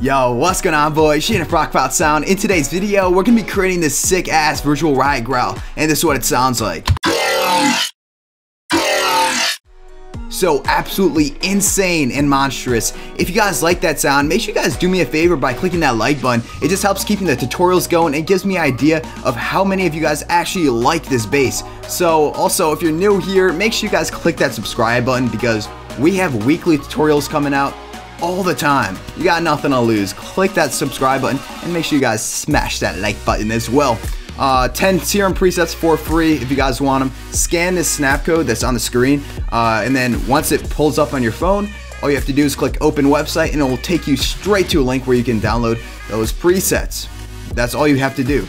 Yo, what's going on boys? Shane of Rocket Powered Sound. In today's video, we're gonna be creating this sick ass virtual riot growl, and this is what it sounds like. So absolutely insane and monstrous. If you guys like that sound, make sure you guys do me a favor by clicking that like button. It just helps keeping the tutorials going and gives me an idea of how many of you guys actually like this bass. So also, if you're new here, make sure you guys click that subscribe button because we have weekly tutorials coming out all the time. You got nothing to lose. Click that subscribe button and make sure you guys smash that like button as well. Uh, 10 serum presets for free if you guys want them. Scan this snap code that's on the screen, uh, and then once it pulls up on your phone, all you have to do is click open website and it will take you straight to a link where you can download those presets. That's all you have to do.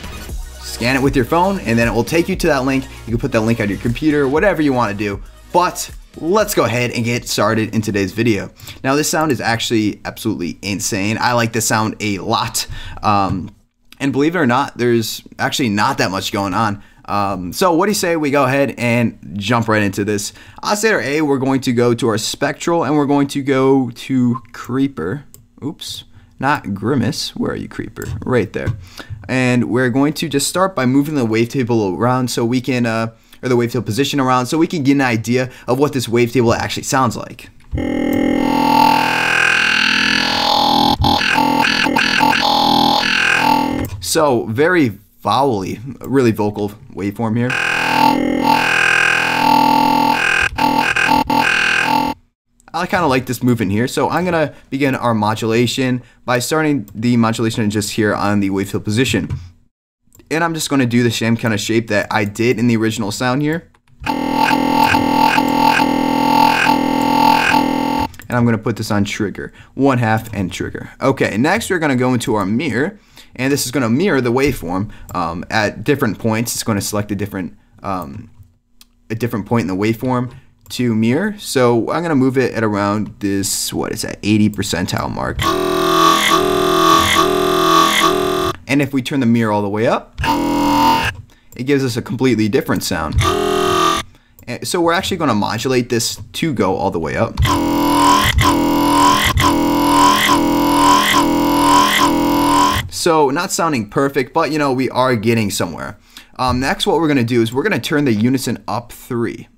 Scan it with your phone and then it will take you to that link. You can put that link on your computer, whatever you want to do. But let's go ahead and get started in today's video. Now this sound is actually absolutely insane. I like this sound a lot. Um, and believe it or not, there's actually not that much going on. Um, so what do you say we go ahead and jump right into this? Oscillator A, we're going to go to our spectral and we're going to go to creeper. Oops, not grimace. Where are you, creeper? Right there. And we're going to just start by moving the wavetable around so we can, uh, or the wavetable position around so we can get an idea of what this wavetable actually sounds like. So very vowely, really vocal waveform here. I kind of like this movement here, so I'm going to begin our modulation by starting the modulation just here on the wavetable position. And I'm just going to do the same kind of shape that I did in the original sound here. And I'm going to put this on trigger, one half and trigger. Okay, next we're going to go into our mirror and this is going to mirror the waveform um, at different points. It's going to select a different um, a different point in the waveform to mirror. So I'm going to move it at around this, what is that, 80 percentile mark. And if we turn the mirror all the way up, it gives us a completely different sound. So we're actually going to modulate this to go all the way up. So not sounding perfect, but you know, we are getting somewhere. Um, next, what we're gonna do is we're gonna turn the unison up three.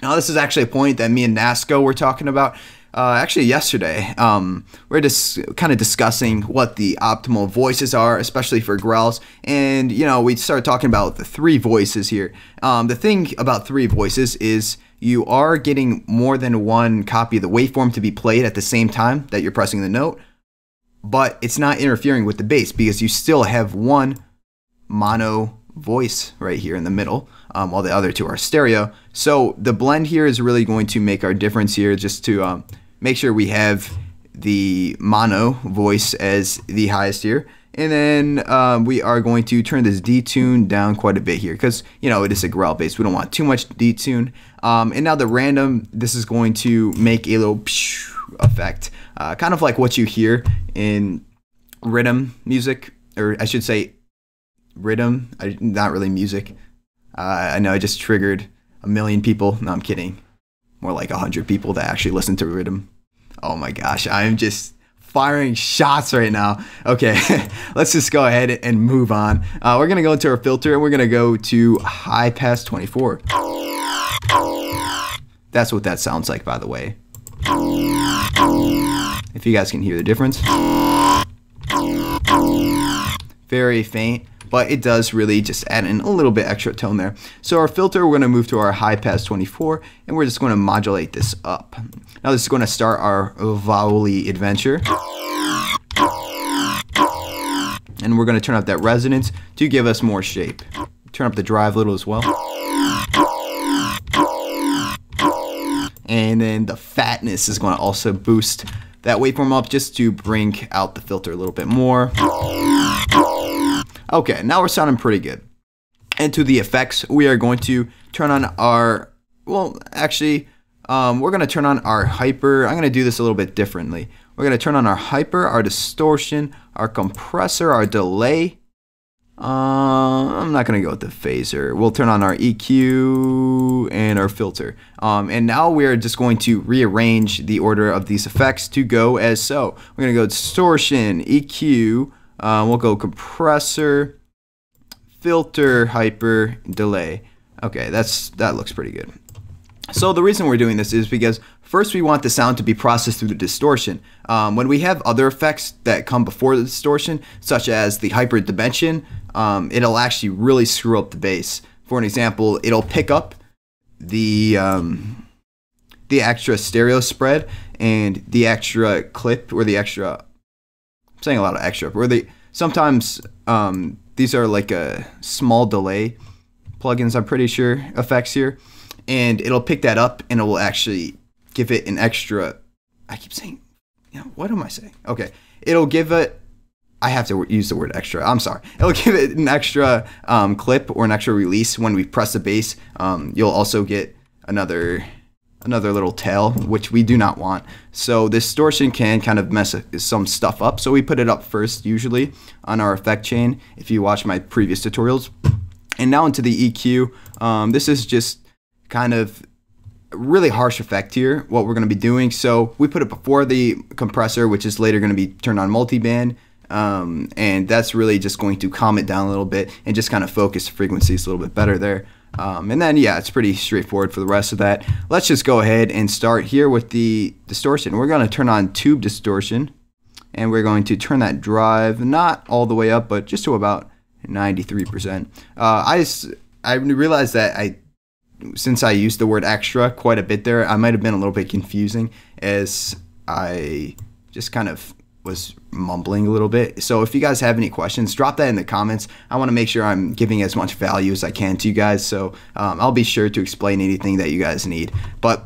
Now this is actually a point that me and Nasco were talking about uh, actually yesterday. Um, we're just kind of discussing what the optimal voices are, especially for growls. And, you know, we started talking about the three voices here. Um, the thing about three voices is you are getting more than one copy of the waveform to be played at the same time that you're pressing the note but it's not interfering with the bass because you still have one mono voice right here in the middle, um, while the other two are stereo. So the blend here is really going to make our difference here just to um, make sure we have the mono voice as the highest here. And then um, we are going to turn this detune down quite a bit here because, you know, it is a growl bass. We don't want too much detune. Um, and now the random, this is going to make a little effect, uh, kind of like what you hear in riddim music, or I should say riddim, I, not really music. Uh, I know I just triggered a million people. No, I'm kidding. More like a hundred people that actually listen to riddim. Oh my gosh, I'm just firing shots right now. Okay, let's just go ahead and move on. Uh, we're gonna go into our filter and we're gonna go to high pass 24. That's what that sounds like, by the way. If you guys can hear the difference. Very faint, but it does really just add in a little bit extra tone there. So our filter, we're going to move to our high pass 24, and we're just going to modulate this up. Now this is going to start our vowely adventure. And we're going to turn up that resonance to give us more shape. Turn up the drive a little as well. And then the fatness is going to also boost that waveform up just to bring out the filter a little bit more. Okay, now we're sounding pretty good. And to the effects, we are going to turn on our, well, actually, um, we're going to turn on our hyper. I'm going to do this a little bit differently. We're going to turn on our hyper, our distortion, our compressor, our delay. Uh, I'm not gonna go with the phaser. We'll turn on our EQ and our filter. Um, and now we're just going to rearrange the order of these effects to go as so. We're gonna go distortion, EQ, uh, we'll go compressor, filter, hyper, delay. Okay, that's that looks pretty good. So the reason we're doing this is because first we want the sound to be processed through the distortion. Um, when we have other effects that come before the distortion, such as the hyper dimension, um, it'll actually really screw up the bass. For an example, it'll pick up the um, the extra stereo spread and the extra clip or the extra. Saying a lot of extra. Where they sometimes um, these are like a small delay plugins. I'm pretty sure effects here, and it'll pick that up and it will actually give it an extra. I keep saying, you know, what am I saying? Okay, it'll give it I have to use the word extra. I'm sorry. It'll give it an extra um, clip or an extra release when we press the bass. Um, you'll also get another another little tail, which we do not want. So this distortion can kind of mess some stuff up. So we put it up first, usually on our effect chain. If you watch my previous tutorials, and now into the EQ. Um, this is just kind of really harsh effect here. What we're going to be doing. So we put it before the compressor, which is later going to be turned on multiband. Um, and that's really just going to calm it down a little bit and just kind of focus frequencies a little bit better there. Um, and then, yeah, it's pretty straightforward for the rest of that. Let's just go ahead and start here with the distortion. We're going to turn on tube distortion, and we're going to turn that drive not all the way up, but just to about 93%. Uh, I I realized that I, since I used the word extra quite a bit there, I might have been a little bit confusing as I just kind of was mumbling a little bit. So if you guys have any questions, drop that in the comments. I want to make sure I'm giving as much value as I can to you guys. So um, I'll be sure to explain anything that you guys need. But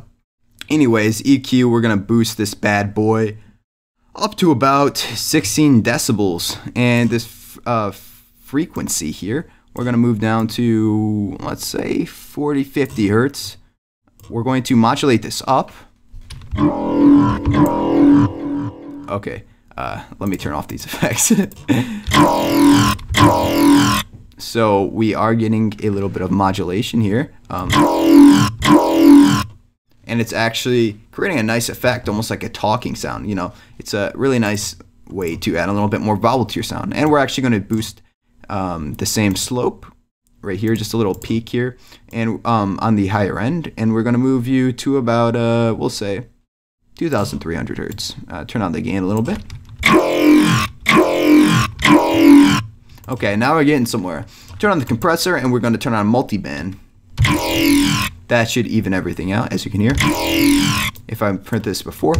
anyways, EQ, we're going to boost this bad boy up to about 16 decibels. And this uh, frequency here, we're going to move down to, let's say, 40, 50 hertz. We're going to modulate this up. Okay. Uh, let me turn off these effects. so we are getting a little bit of modulation here. Um, and it's actually creating a nice effect, almost like a talking sound. You know, it's a really nice way to add a little bit more vowel to your sound. And we're actually going to boost um, the same slope right here, just a little peak here, and um, on the higher end. And we're going to move you to about, uh, we'll say, 2,300 hertz. Uh, turn on the gain a little bit. Okay, now we're getting somewhere. Turn on the compressor and we're going to turn on multiband. That should even everything out, as you can hear. If I print this before.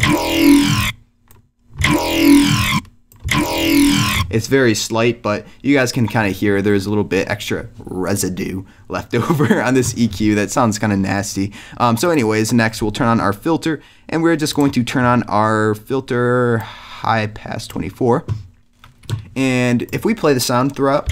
It's very slight, but you guys can kind of hear there's a little bit extra residue left over on this EQ. That sounds kind of nasty. Um, so anyways, next we'll turn on our filter, and we're just going to turn on our filter high pass 24. And if we play the sound throughout,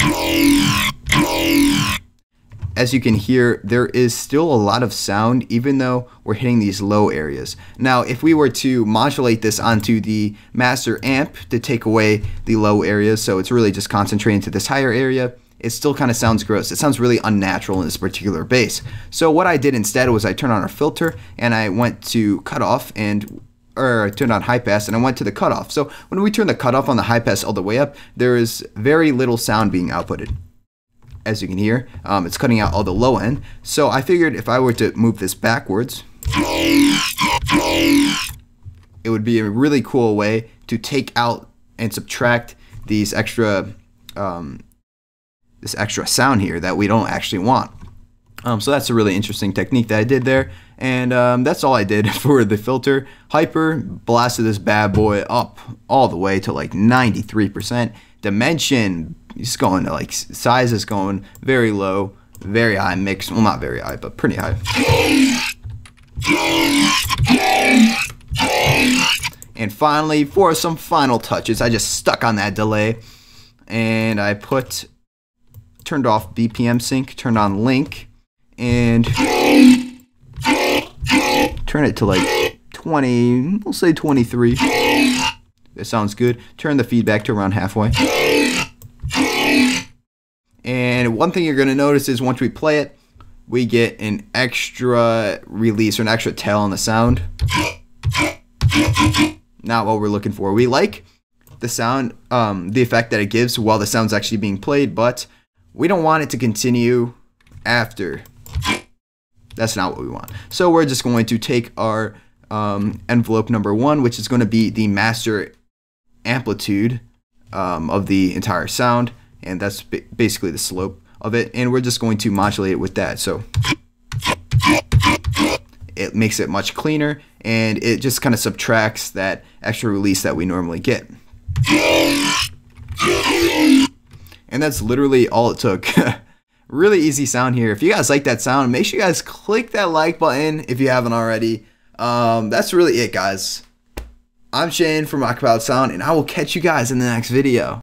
as you can hear, there is still a lot of sound even though we're hitting these low areas. Now, if we were to modulate this onto the master amp to take away the low areas, so it's really just concentrating to this higher area, it still kind of sounds gross. It sounds really unnatural in this particular bass. So what I did instead was I turned on our filter and I went to cut off and or I turned on high pass and I went to the cutoff. So when we turn the cutoff on the high pass all the way up, there is very little sound being outputted. As you can hear, um, it's cutting out all the low end. So I figured if I were to move this backwards, it would be a really cool way to take out and subtract these extra, um, this extra sound here that we don't actually want. Um, so that's a really interesting technique that I did there. And um, that's all I did for the filter. Hyper blasted this bad boy up all the way to like 93%. Dimension is going to like size is going very low, very high mix. Well, not very high, but pretty high. And finally, for some final touches, I just stuck on that delay and I put turned off BPM sync, turned on link, and turn it to like 20, we'll say 23. That sounds good. Turn the feedback to around halfway. And one thing you're going to notice is once we play it, we get an extra release or an extra tail on the sound. Not what we're looking for. We like the sound, um, the effect that it gives while the sound's actually being played, but we don't want it to continue after. That's not what we want. So we're just going to take our um, envelope number one, which is going to be the master amplitude um, of the entire sound, and that's basically the slope of it, and we're just going to modulate it with that. So it makes it much cleaner, and it just kind of subtracts that extra release that we normally get. And that's literally all it took. really easy sound here. If you guys like that sound, make sure you guys click that like button if you haven't already. Um, that's really it, guys. I'm Shane from Rocket Powered Sound, and I will catch you guys in the next video.